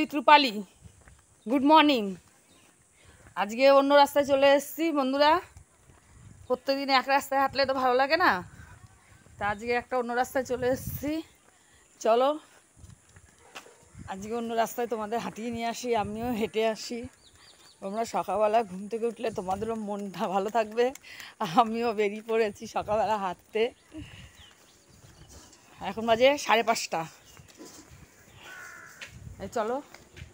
Lifestyle with Rupali good morning আজকে অন্য রাস্তায় চলে এসেছি, বন্ধুরা। প্রত্যেকদিন এক রাস্তায় হাঁটলে তো ভালো লাগে না? তা আজকে একটা অন্য রাস্তায় চলে এসেছি। চলো, আজকে অন্য রাস্তায় তোমাদের হাঁটিয়ে নিয়ে আসি, আমিও হেঁটে আসি। তোমরা সকালবেলা ঘুম থেকে উঠলে তোমাদেরও মনটা ভালো থাকবে। আমিও বেরিয়ে পড়েছি সকালবেলা হাঁটতে। এখন বাজে সাড়ে পাঁচটা। চলো,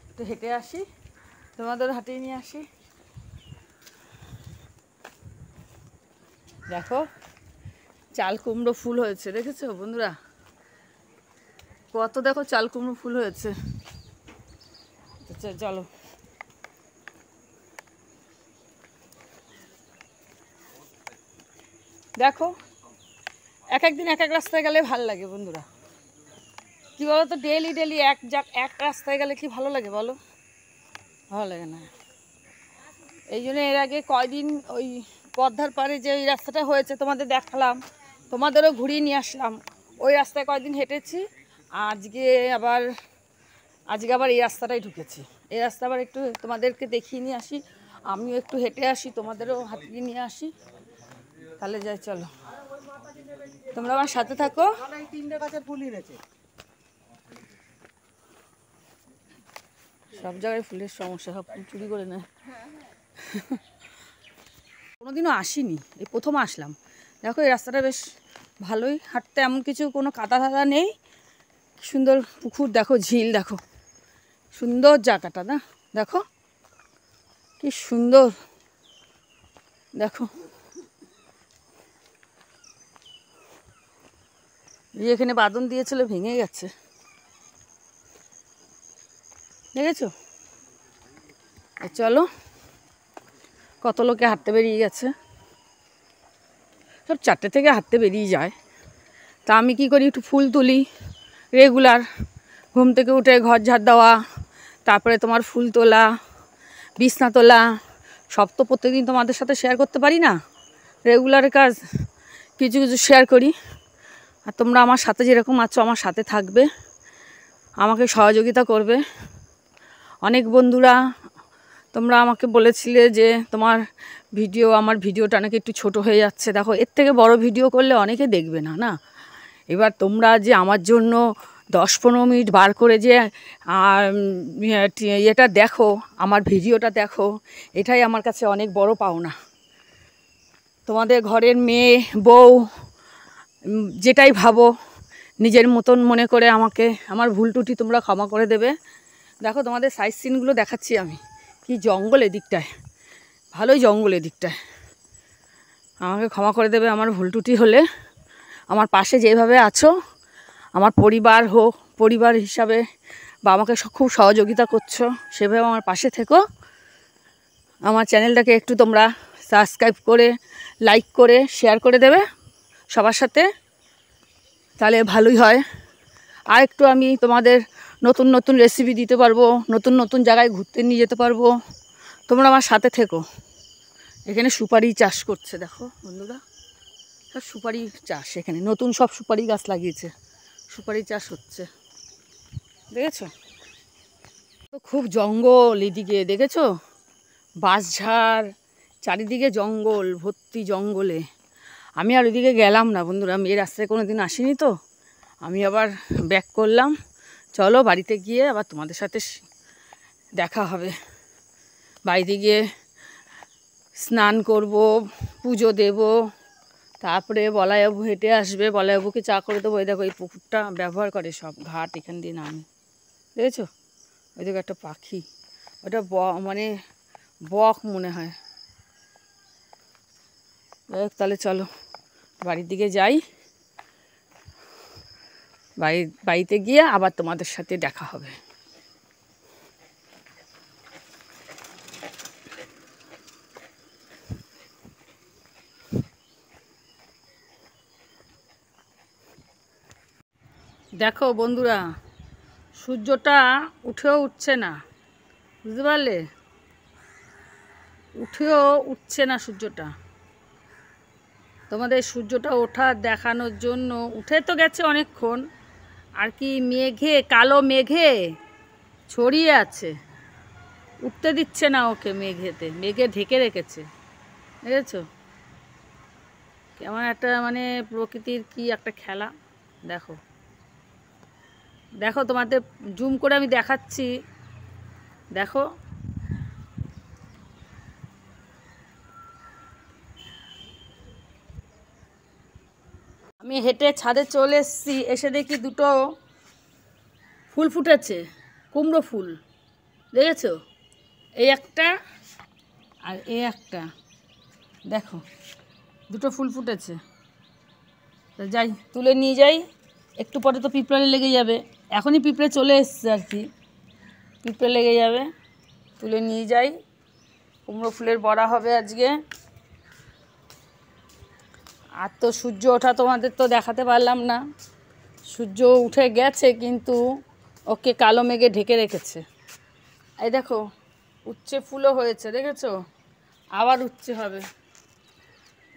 একটু হেঁটে আসি তোমাদের হাঁটিয়ে নিয়ে আসি। দেখো, চাল কুমড়ো ফুল হয়েছে, দেখেছ বন্ধুরা? কত দেখো চাল কুমড়ো ফুল হয়েছে। চলো। দেখো, এক এক দিন এক এক রাস্তায় গেলে ভালো লাগে বন্ধুরা। কি বলো তো ডেলি ডেলি এক যাক এক রাস্তায় গেলে কি ভালো লাগে বলো? ভালো লাগে না। এই জন্য এর আগে কয়দিন ওই পদ্মার পাড়ে যে ওই রাস্তাটা হয়েছে তোমাদের দেখালাম, তোমাদেরও ঘুরিয়ে নিয়ে আসলাম। ওই রাস্তায় কয়দিন হেঁটেছি, আজকে আবার আজকে আবার এই রাস্তাটাই ঢুকেছি। এই রাস্তা আবার একটু তোমাদেরকে দেখিয়ে নিয়ে আসি, আমিও একটু হেঁটে আসি, তোমাদেরও হাতিয়ে নিয়ে আসি। তাহলে যাই, চলো। তোমরা আমার সাথে থাকো। তিনটে গাছের ফুলই রয়েছে সব জায়গায় ফুলের সমস্যা, সব ফুল চুরি করে নেয়। কোনোদিনও আসিনি, এই প্রথম আসলাম। দেখো, এই রাস্তাটা বেশ ভালোই, হাঁটতে এমন কিছু কোনো কাদা ধাদা নেই। সুন্দর পুকুর, দেখো, ঝিল, দেখো। সুন্দর জায়গাটা, না? দেখো, কি সুন্দর। দেখো। এখানে বাদন দিয়েছিল, ভেঙে গেছে। দেখেছ চলো, কত লোকে হাঁটতে বেরিয়ে গেছে? সব চারটে থেকে হাঁটতে বেরিয়ে যায়। তা আমি কি করি, একটু ফুল তুলি রেগুলার ঘুম থেকে উঠে ঘর ঝাড় দেওয়া, তারপরে তোমার ফুল তোলা, বিছনা তোলা, সব তো প্রত্যেকদিন তোমাদের সাথে শেয়ার করতে পারি না। রেগুলারের কাজ, কিছু কিছু শেয়ার করি। আর তোমরা আমার সাথে যেরকম আছো, আমার সাথে থাকবে। আমাকে সহযোগিতা করবে। অনেক বন্ধুরা, তোমরা আমাকে বলেছিলে যে তোমার ভিডিও, আমার ভিডিওটা নাকি একটু ছোট হয়ে যাচ্ছে। দেখো, এর থেকে বড় ভিডিও করলে অনেকে দেখবে না না? এবার তোমরা যে আমার জন্য দশ পনেরো মিনিট বার করে যে এটা দেখো, আমার ভিডিওটা দেখো, এটাই আমার কাছে অনেক বড় পাওনা। তোমাদের ঘরের মেয়ে, বউ যেটাই ভাবো, নিজের মতন মনে করে আমাকে, আমার ভুল টুটি তোমরা ক্ষমা করে দেবে। দেখো তোমাদের সাইড সিনগুলো দেখাচ্ছি আমি। কি জঙ্গল এদিকটায়। ভালোই জঙ্গল এদিকটায়। আমাকে ক্ষমা করে দেবে আমার ভুল টুটি হলে। আমার পাশে যেভাবে আছো, আমার পরিবার হোক, পরিবার হিসাবে বা আমাকে খুব সহযোগিতা করছ সেভাবে আমার পাশে থেকো। আমার চ্যানেলটাকে একটু তোমরা সাবস্ক্রাইব করে লাইক করে শেয়ার করে দেবে সবার সাথে। তাহলে ভালোই হয়। আর একটু আমি তোমাদের নতুন নতুন রেসিপি দিতে পারব, নতুন নতুন জায়গায় ঘুরতে নিয়ে যেতে পারব। তোমরা আমার সাথে থেকো। এখানে সুপারি চাষ করছে, দেখো বন্ধুরা। সব সুপারি চাষ এখানে। নতুন সব সুপারি গাছ লাগিয়েছে। সুপারি চাষ হচ্ছে। দেখেছ? তো খুব জঙ্গল এদিকে, দেখেছ? বাঁশঝাড়, চারিদিকে জঙ্গল, ভর্তি জঙ্গলে। আমি আর ওইদিকে গেলাম না বন্ধুরা। আমি এই রাস্তায় কোনো দিন আসিনি তো। আমি আবার ব্যাক করলাম। চলো বাড়িতে গিয়ে আবার তোমাদের সাথে দেখা হবে। বাড়িতে গিয়ে স্নান করব, পুজো দেব, তারপরে বলাইবাবু হেঁটে আসবে। বলাইবাবুকে চা করে দেবো। এই দেখো, এই পুকুরটা ব্যবহার করে সব ঘাট এখান দিয়ে নামে। দেখেছ? ওই দেখো একটা পাখি। ওটা ব মানে বক মনে হয়। তাহলে চলো, বাড়ির দিকে যাই। বাড়ি, বাড়িতে গিয়ে আবার তোমাদের সাথে দেখা হবে। দেখো বন্ধুরা, সূর্যটা উঠেও উঠছে না। বুঝতে পারলে? উঠেও উঠছে না সূর্যটা। তোমাদের সূর্যটা ওঠা দেখানোর জন্য উঠে তো গেছে অনেকক্ষণ আর কি মেঘে, কালো মেঘে ছড়িয়ে আছে। উঠতে দিচ্ছে না ওকে মেঘেতে, মেঘে ঢেকে রেখেছে। বুঝেছ কেমন একটা মানে প্রকৃতির কি একটা খেলা। দেখো। দেখো তোমাদের, জুম করে আমি দেখাচ্ছি। দেখো। আমি হেঁটে ছাদে চলে এসেছি, এসে দেখি দুটো ফুল ফুটেছে, কুমড়ো ফুল। দেখেছ? এই একটা আর এই একটা। দেখো, দুটো ফুল ফুটেছে। যাই, তুলে নিয়ে যাই। একটু পরে তো পিঁপড়ে লেগে যাবে। এখনই পিঁপড়ে চলে এসছে আর কি। পিঁপড়ে লেগে যাবে। তুলে নিয়ে যাই। কুমড়ো ফুলের বড়া হবে আজকে। আর তো সূর্য ওঠা তোমাদের তো দেখাতে পারলাম না। সূর্য উঠে গেছে কিন্তু ওকে কালো মেঘে ঢেকে রেখেছে। এই দেখো, উচ্ছে ফুলও হয়েছে, দেখেছ? আবার উচ্ছে হবে।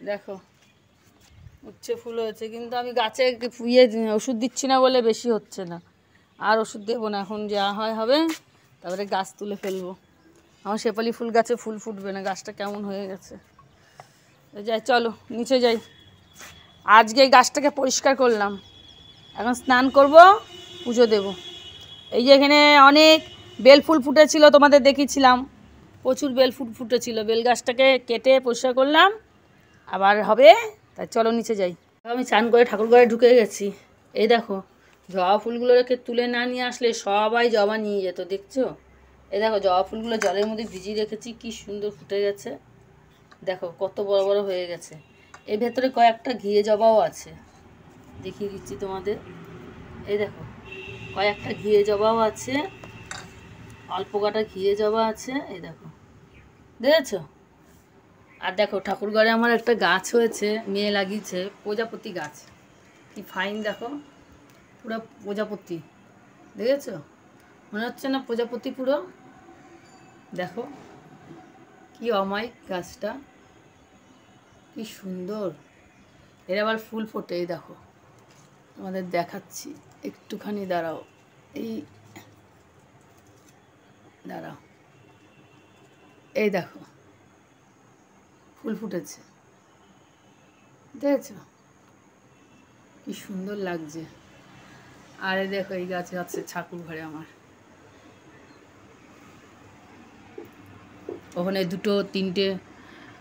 দেখো, উচ্ছে ফুল হয়েছে, কিন্তু আমি গাছে ইয়ে ওষুধ দিচ্ছি না বলে বেশি হচ্ছে না। আর ওষুধ দেবো না, এখন যা হয় হবে, তারপরে গাছ তুলে ফেলব। আমার শেপালি ফুল গাছে ফুল ফুটবে না, গাছটা কেমন হয়ে গেছে। যাই, চলো, নিচে যাই। আজকে এই গাছটাকে পরিষ্কার করলাম। এখন স্নান করব, পুজো দেব। এই যে এখানে অনেক বেল ফুল ফুটেছিল, তোমাদের দেখিয়েছিলাম। প্রচুর বেল ফুল ফুটেছিল। বেল গাছটাকে কেটে পরিষ্কার করলাম। আবার হবে তাই চলো নিচে যাই। আমি চান করে ঠাকুর ঘরে ঢুকে গেছি। এই দেখো, জবা ফুলগুলোকে তুলে না নিয়ে আসলে সবাই জবা নিয়ে যেত, দেখছ? এই দেখো, জবা ফুলগুলো জলের মধ্যে ভিজিয়ে রেখেছি, কি সুন্দর ফুটে গেছে। দেখো, কত বড় বড় হয়ে গেছে। এর ভেতরে কয়েকটা ঘিয়ে জবাও আছে। দেখিয়ে দিচ্ছি তোমাদের। এই দেখো, কয়েকটা ঘিয়ে জবাও আছে, অল্প কাটা ঘিয়ে জবা আছে, এই দেখো। দেখেছ? আর দেখো, ঠাকুরঘরে আমার একটা গাছ হয়েছে, মেয়ে লাগিয়েছে, প্রজাপতি গাছ। কি ফাইন দেখো, পুরো প্রজাপতি। দেখেছ? মনে হচ্ছে না প্রজাপতি পুরো? দেখো, কি অমায়িক গাছটা। কি সুন্দর। এর আবার ফুল ফোটে, এই দেখো। তোমাদের দেখাচ্ছি। একটুখানি দাঁড়াও। এই দাঁড়াও। এই দেখো। ফুল ফুটেছে। দেখেছ? কি সুন্দর লাগছে। আরে দেখো, এই গাছে আছে ঠাকুর ঘরে আমার। ওখানে দুটো, তিনটে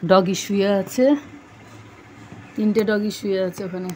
ডগি শুয়ে আছে। তিনটে ডগি শুয়ে আছে ওখানে।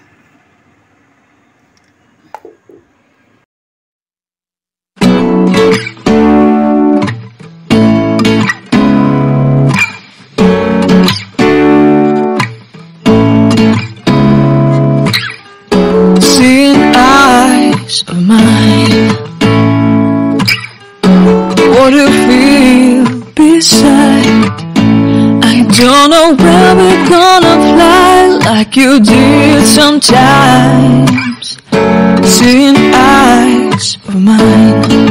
Like you did sometimes. Seeing eyes of mine.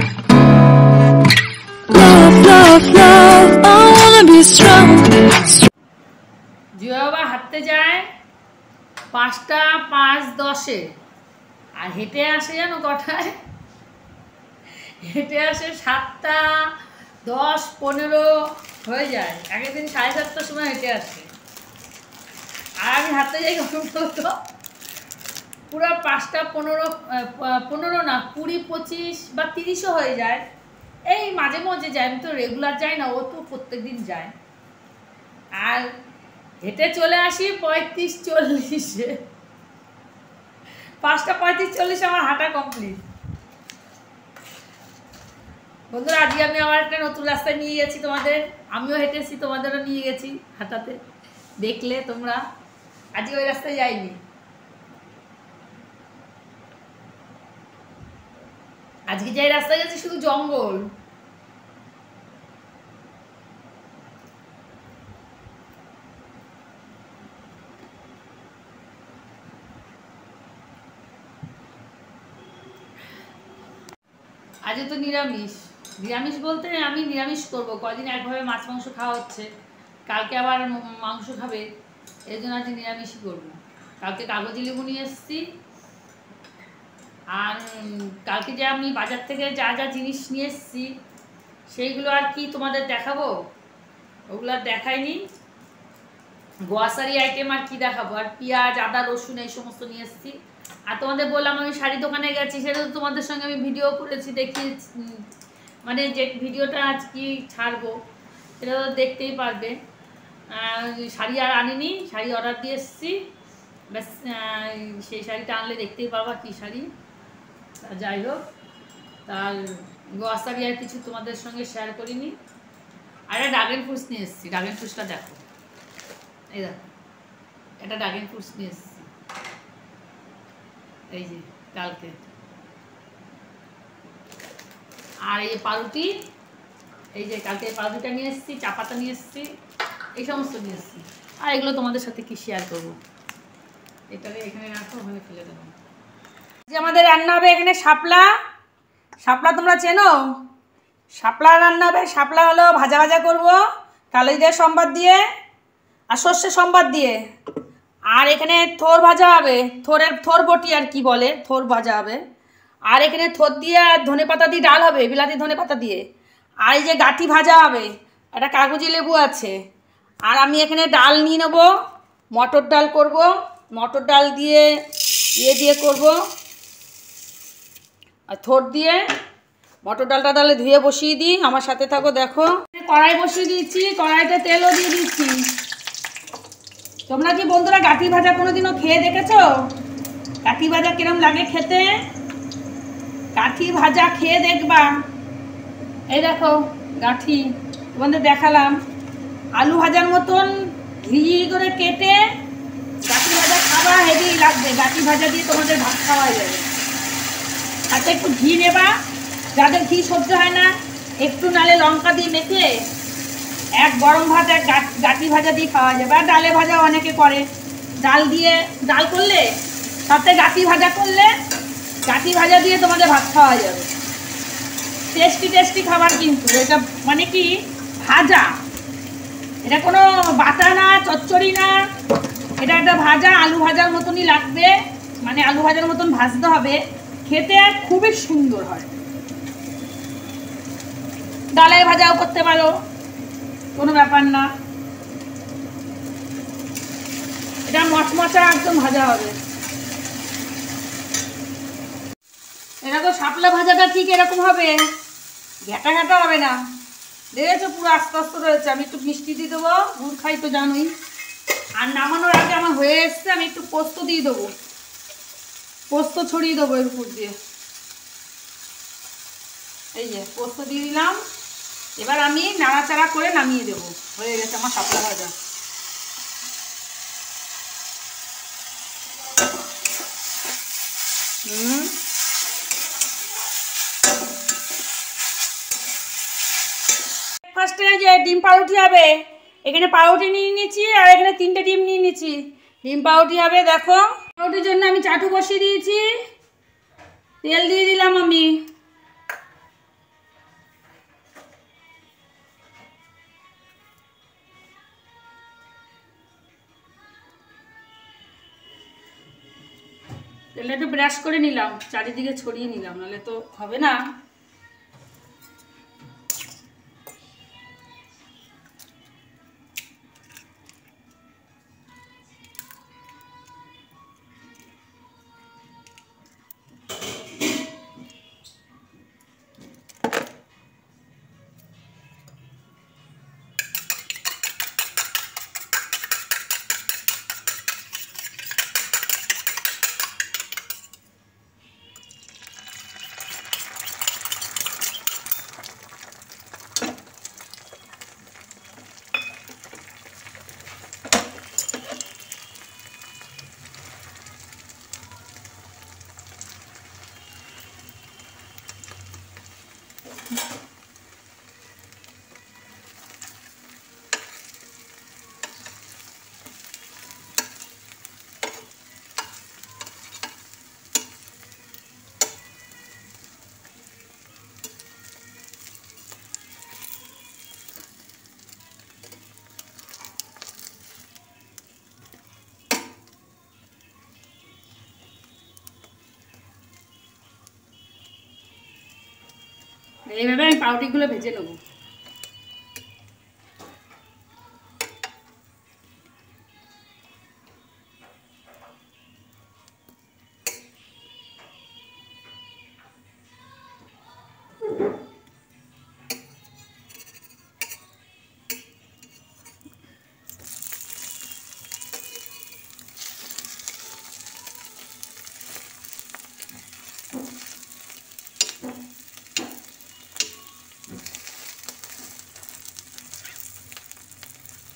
Love, love, love. I wanna be strong. Jio বাবা হাঁটতে যায় পাঁচটা পাঁচ দশে আর হেঁটে আসে জানো কটায় হেঁটে আসে সাতটা দশ পনেরো হয়ে যায় আগের দিন সাড়ে সাতটার সময় হেঁটে আসে আর আমি হাতে যাই কখন বলতো। পুরো পাঁচটা পনেরো পনেরো না, কুড়ি, পঁচিশ বা তিরিশও হয়ে যায়। এই মাঝে মাঝে যায়, আমি তো রেগুলার যাই না, ও তো প্রত্যেক দিন যায়। আর হেঁটে চলে আসি পঁয়ত্রিশ, চল্লিশে। পাঁচটা পঁয়ত্রিশ, চল্লিশ আমার হাঁটা কমপ্লিট বন্ধুরা, আজকে আমি আমার একটা নতুন রাস্তায় নিয়ে গেছি তোমাদের। আমিও হেঁটেছি, তোমাদেরও নিয়ে গেছি হাঁটাতে। দেখলে তোমরা। আজকে ওই রাস্তায় যাইনি। আজকে যে রাস্তায় গেছি শুধু জঙ্গল। আজকে তো নিরামিষ। নিরামিষ বলতে আমি নিরামিষ করব। কদিন একভাবে মাছ মাংস খাওয়া হচ্ছে। কালকে আবার মাংস খাবে। এই জন্য আজকে নিরামিষই করব। কালকে কাগজি লেবু নিয়ে এসেছি। আর কালকে যে আমি বাজার থেকে যা যা জিনিস নিয়ে এসেছি, সেইগুলো আর কি তোমাদের দেখাবো? ওগুলো আর দেখাইনি। গোয়াসারি আইটেম আর কি দেখাবো? আর পেঁয়াজ, আদা, রসুন এই সমস্ত নিয়ে এসেছি। আর তোমাদের বললাম আমি শাড়ি দোকানে গেছি, সেটা তো তোমাদের সঙ্গে আমি ভিডিও করেছি দেখি মানে যে ভিডিওটা আজ কি ছাড়বো, সেটা তো দেখতেই পারবে। শাড়ি আর আনিনি, শাড়ি অর্ডার দিয়ে এসেছি। ব্যাস সেই শাড়িটা আনলে দেখতেই পাবা কী শাড়ি। তা যাই হোক, তার গোয়া শাড়ি আর কিছু তোমাদের সঙ্গে শেয়ার করিনি। আর একটা ড্রাগন ফ্রুটস নিয়ে এসেছি ড্রাগন ফ্রুটসটা দেখো। এই দেখো, একটা ড্রাগন ফ্রুটস নিয়ে এসেছি। এই যে, কালকে। আর এই পাউরুটি এই যে কালকে পাউরুটিটা নিয়ে এসেছি চা পাতা নিয়ে এসেছি। এই সমস্ত নিয়ে এসেছি আর এগুলো তোমাদের সাথে কি শেয়ার করব? এটাকে এখানে রাখো ওখানে ফেলে দেবো। যে আমাদের রান্না হবে এখানে শাপলা। শাপলা তোমরা চেনো? শাপলা রান্না হবে শাপলা হলো ভাজা ভাজা করব কালো দিয়ে সম্বাদ দিয়ে আর সর্ষে সম্বাদ দিয়ে। আর এখানে থোর ভাজা হবে থোরের থোর বটি আর কি বলে থোর ভাজা হবে। আর এখানে থোর দিয়ে আর ধনে পাতা দিয়ে ডাল হবে বিলাতি ধনে পাতা দিয়ে। আর এই যে গাঠি ভাজা হবে একটা কাগজি লেবু আছে। আর আমি এখানে ডাল নিয়ে নেব, মটর ডাল করব, মটর ডাল দিয়ে ইয়ে দিয়ে করব, আর থোর দিয়ে মটর ডালটা তাহলে ধুয়ে বসিয়ে দিই, আমার সাথে থাকো, দেখো। কড়াই বসিয়ে দিয়েছি, কড়াইতে তেলও দিয়ে দিচ্ছি। তোমরা কি বন্ধুরা গাঠি ভাজা কোনোদিনও খেয়ে দেখেছ? গাঠি ভাজা কিরম লাগে খেতে? গাঠি ভাজা খেয়ে দেখবা। এই দেখো, গাঁঠি, তোমাদের দেখালাম। আলু ভাজার মতন ঘি করে কেটে গাঠি ভাজা খাবা হেভি লাগবে। গাঠি ভাজা দিয়ে তোমাদের ভাত খাওয়া যাবে। তাতে একটু ঘি নেবা। যাদের ঘি সহ্য হয় না, একটু নালে লঙ্কা দিয়ে মেখে এক গরম ভাত এক গাঁটি ভাজা দিয়ে খাওয়া যাবে। আর ডালে ভাজা অনেকে করে। ডাল দিয়ে, ডাল করলে সাথে গাঁটি ভাজা করলে গাঁটি ভাজা দিয়ে তোমাদের ভাত খাওয়া যাবে। টেস্টি টেস্টি খাবার কিন্তু। এটা মানে কি? ভাজা। এটা কোনো বাটা না, চচ্চড়ি না। এটা একটা ভাজা, আলু ভাজার মতনই লাগবে। মানে আলু ভাজার মতন ভাজতে হবে। খেতে আর খুবই সুন্দর হয়। ডালের ভাজাও করতে পারো। কোনো ব্যাপার না। এটা মচমচা একদম ভাজা হবে। এটা তো শাপলা ভাজাটা ঠিক এরকম হবে। ঘ্যাটা ঘ্যাটা হবে না। দেখেছ পুরো আস্তে আস্তে রয়েছে। আমি একটু মিষ্টি দিয়ে দেবো, গুড় খাই তো জানোই। আর নামানোর আগে আমার হয়ে এসছে, আমি একটু পোস্ত দিয়ে দেবো। পোস্ত ছড়িয়ে দেবো এর উপর দিয়ে। এই যে, পোস্ত দিয়ে দিলাম। এবার আমি নাড়াচাড়া করে নামিয়ে দেবো। হয়ে গেছে আমার শাপলা ভাজা। হুম। ফার্স্টে যে ডিম পাউরুটি হবে, এখানে পাউরুটি নিয়ে নিয়েছি আর এখানে তিনটে ডিম নিয়ে নিয়েছি। ডিম পাউরুটি হবে, দেখো, পাউরুটির জন্য আমি চাটু বসিয়ে দিয়েছি। তেল দিয়ে দিলাম আমি। তেলটা একটু ব্রাশ করে নিলাম, চারিদিকে ছড়িয়ে নিলাম, নাহলে তো হবে না। এইভাবে আমি পাউটিগুলো ভেজে নেব।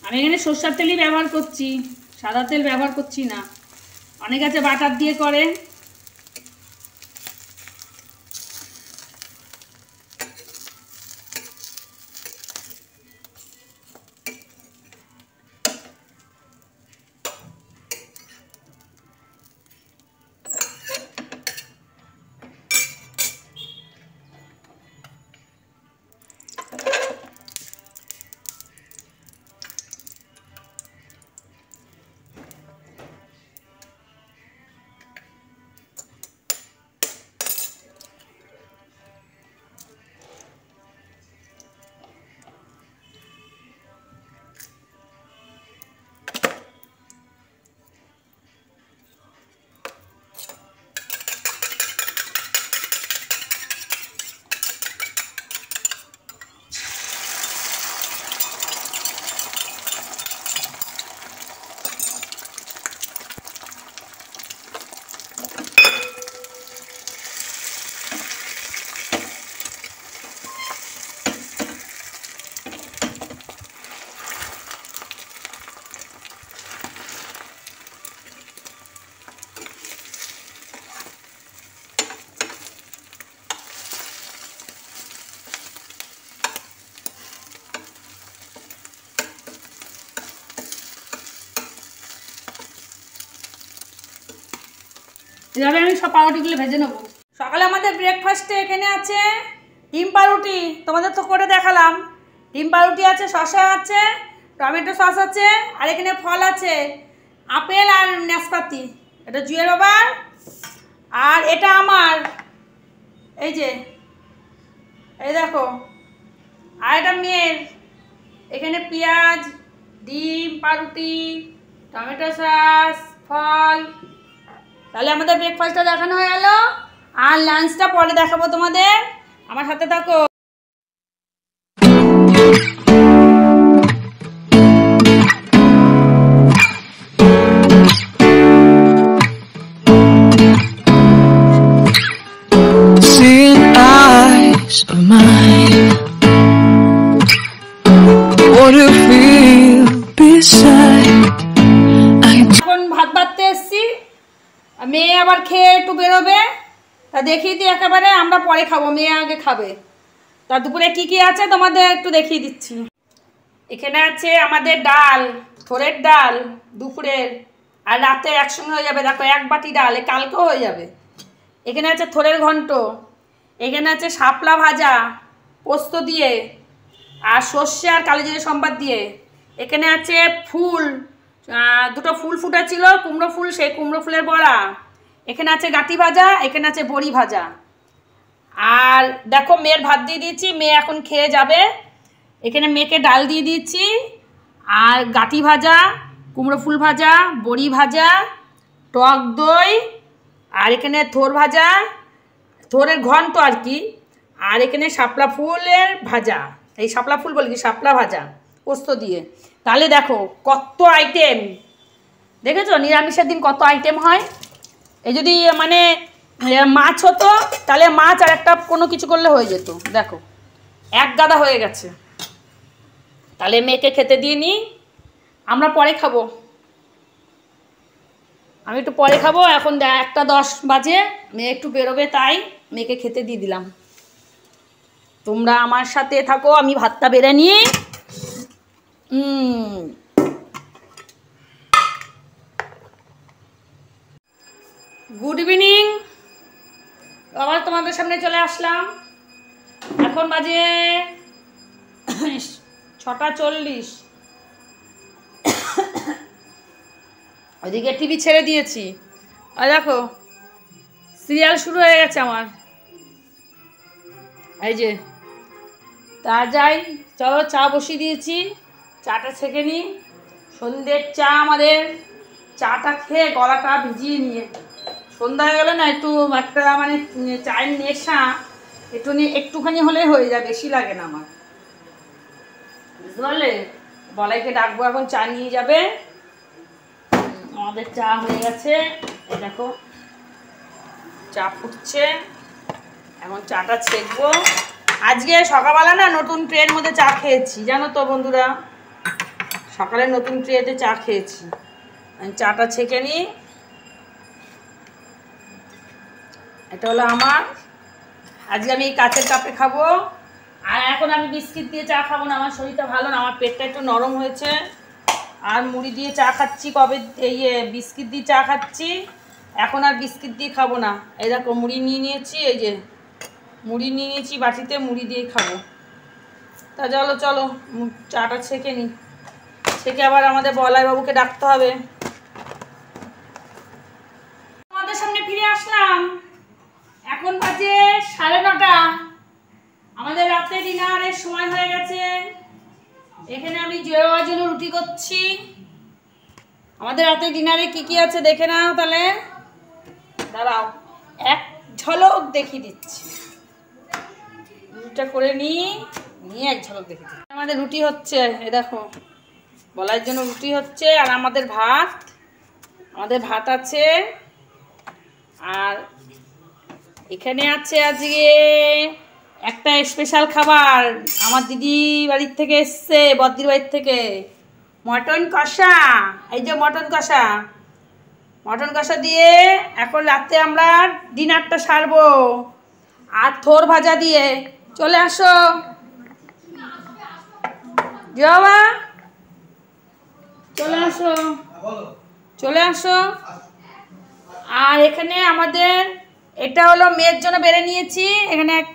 আমি এখানে সর্ষার তেলই ব্যবহার করছি, সাদা তেল ব্যবহার করছি না। অনেক আছে বাটার দিয়ে করে। এভাবে আমি সব পাউরুটিগুলো ভেজে নেব। সকালে আমাদের ব্রেকফাস্টে এখানে আছে ডিম পাউরুটি। তোমাদের তো করে দেখালাম। ডিম পাউরুটি আছে, শসা আছে, টমেটো সস আছে, আর এখানে ফল আছে। আপেল আর নাশপাতি। এটা জুয়ের বাবার। আর এটা আমার। এই যে, এই দেখো। আর এটা মেয়ের। এখানে পেঁয়াজ, ডিম, পাউরুটি, টমেটো সস, ফল। তাহলে আমাদের ব্রেকফাস্টটা দেখানো হয়ে গেল। আর লাঞ্চটা পরে দেখাবো তোমাদের। আমার সাথে থাকো। পরে খাব, মেয়ে আগে খাবে। তা দুপুরে কি কি আছে তোমাদের একটু দেখিয়ে দিচ্ছি। এখানে আছে আমাদের ডাল, থোরের ডাল, দুপুরের, আর রাতে একসঙ্গে হয়ে যাবে। দেখো, এক বাটি ডাল কালকেও হয়ে যাবে। এখানে আছে থোরের ঘন্ট, এখানে আছে শাপলা ভাজা, পোস্ত দিয়ে, আর সর্ষে আর কালো জিরে সম্বাদ দিয়ে। এখানে আছে ফুল দুটো ফুল ফুটেছিল, কুমড়ো ফুল, সেই কুমড়ো ফুলের বড়া। এখানে আছে গাঁটি ভাজা, এখানে আছে বড়ি ভাজা। আর দেখো মেয়ের ভাত দিয়ে দিয়েছি মেয়ে এখন খেয়ে যাবে। এখানে মেয়েকে ডাল দিয়ে দিয়েছি আর গাঁটি ভাজা কুমড়ো ফুল ভাজা বড়ি ভাজা টক দই আর এখানে থোর ভাজা। থোরের ঘন্ট আর কি। আর এখানে শাপলা ফুলের ভাজা। এই শাপলা ফুল বলি কি? শাপলা ভাজা পোস্ত দিয়ে। তাহলে দেখো কত আইটেম দেখেছ? নিরামিষের দিন কত আইটেম হয়? এই যদি মানে এ, মাছ হতো, তাহলে মাছ আর একটা কোনো কিছু করলে হয়ে যেত। দেখো, এক গাদা হয়ে গেছে। তাহলে মেয়েকে খেতে দিয়ে নিই আমরা পরে খাব। আমি একটু পরে খাব, এখন একটা দশ বাজে, মেয়ে একটু বেরোবে তাই মেয়েকে খেতে দিয়ে দিলাম। তোমরা আমার সাথে থাকো, আমি ভাতটা বেড়ে নিই গুড ইভিনিং আবার তোমাদের সামনে চলে আসলাম। এখন বাজে ছটা চল্লিশ। ওইদিকে টিভি ছেড়ে দিয়েছি। আর দেখো, সিরিয়াল শুরু হয়ে গেছে আমার। এই যে তা যাই, চলো চা বসিয়ে দিয়েছি। চাটা ছেঁকে নিই সন্ধ্যের চা আমাদের। চাটা খেয়ে গলাটা ভিজিয়ে নিয়ে। সন্ধ্যা হয়ে গেলে না একটু একটা মানে চায়ের নেশা একটু একটুখানি হলে হয়ে যায়, বেশি লাগে না আমার। বুঝতে পারলে? বলাইকে ডাকবো, এখন চা নিয়ে যাবে। আমাদের চা হয়ে গেছে। এই দেখো, চা ফুটছে। এখন চাটা ছেঁকবো। আজকে সকালবেলা না নতুন ট্রের মধ্যে চা খেয়েছি, জানো তো বন্ধুরা? সকালে নতুন ট্রেতে চা খেয়েছি। আমি চাটা ছেঁকে নিই। এটা হলো আমার। আজকে আমি এই কাচের কাপে খাব। আর এখন আমি বিস্কিট দিয়ে চা খাব না আমার শরীরটা ভালো না আমার পেটটা একটু নরম হয়েছে। আর মুড়ি দিয়ে চা খাচ্ছি কবে এই এ, বিস্কিট দিয়ে চা খাচ্ছি। এখন আর বিস্কিট দিয়ে খাব না। এই দেখো মুড়ি নিয়ে নিয়েছি এই যে মুড়ি নিয়ে নিয়েছি বাটিতে মুড়ি দিয়ে খাব। তা চলো চলো চাটা ছেঁকে নিই ছেঁকে আবার আমাদের বলাই বাবুকে ডাকতে হবে আমাদের সামনে ফিরে আসলাম এখন বাজে সাড়ে নটা। আমাদের রাতে ডিনারের সময় হয়ে গেছে। এখানে আমি জয়ের জন্য রুটি করছি। আমাদের রাতে ডিনারে কি কি আছে দেখে নাও তাহলে। দাঁড়াও, এক ঝলক দেখিয়ে দিচ্ছি। রুটিটা করে নিই, নিয়ে এক ঝলক দেখে দিচ্ছি। আমাদের রুটি হচ্ছে, এ দেখো বলার জন্য রুটি হচ্ছে আর আমাদের ভাত আমাদের ভাত আছে। আর এখানে আছে আজকে একটা স্পেশাল খাবার। আমার দিদি বাড়ির থেকে এসছে, বদ্দির বাড়ির থেকে। মটন কষা। এই যে মটন কষা। মটন কষা দিয়ে এখন রাতে আমরা ডিনারটা সারবো। আর থোর ভাজা দিয়ে। চলে আসো। জবা চলে আসো। চলে আসো। আর এখানে আমাদের এটা হলো মেয়ের জন্য বেড়ে নিয়েছি। এখানে এক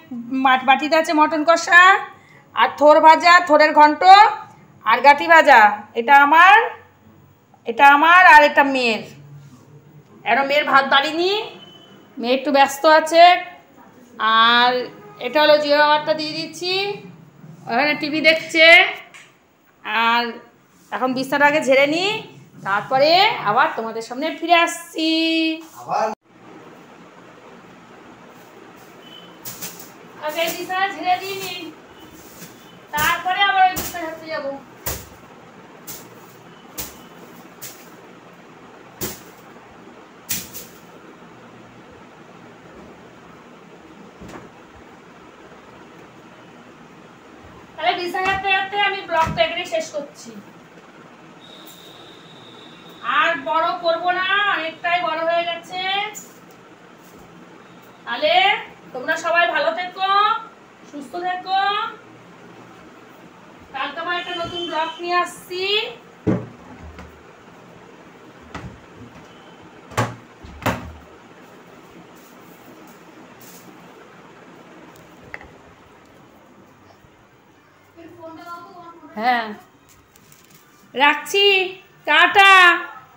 বাটিতে আছে মটন কষা, আর থোর ভাজা, থোরের ঘন্ট, আর গাঁটি ভাজা। এটা আমার এটা আমার, আর এটা মেয়ের। এরও মেয়ের ভাত বাড়িনি মেয়ে একটু ব্যস্ত আছে। আর এটা হলো জিও খাবারটা দিয়ে দিচ্ছি। ওখানে টিভি দেখছে। আর এখন বিছানাটা আগে ঝেড়ে নিই তারপরে আবার তোমাদের সামনে ফিরে আসছি। আগে বিছানা ঝেড়ে দিই নি। তারপরে আবার ওই বিছানা ঝাড়তে যাব। আমি ব্লগটা এখানে শেষ করছি। আর বড় করব না, অনেকটাই বড় হয়ে গেছে। তাহলে তোমরা সবাই ভালো থেকো, সুস্থ থেকো। কালকে আমার একটা নতুন ব্লগ নিয়ে আসছি। হ্যাঁ। রাখছি, টাটা।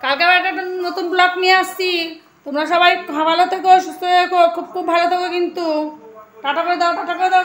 কালকে একটা নতুন ব্লগ নিয়ে আসছি। তোমরা সবাই ভালো থেকো, সুস্থ থেকো, খুব খুব ভালো থেকো কিন্তু। টাটা করে দাও, টাটা করে দাও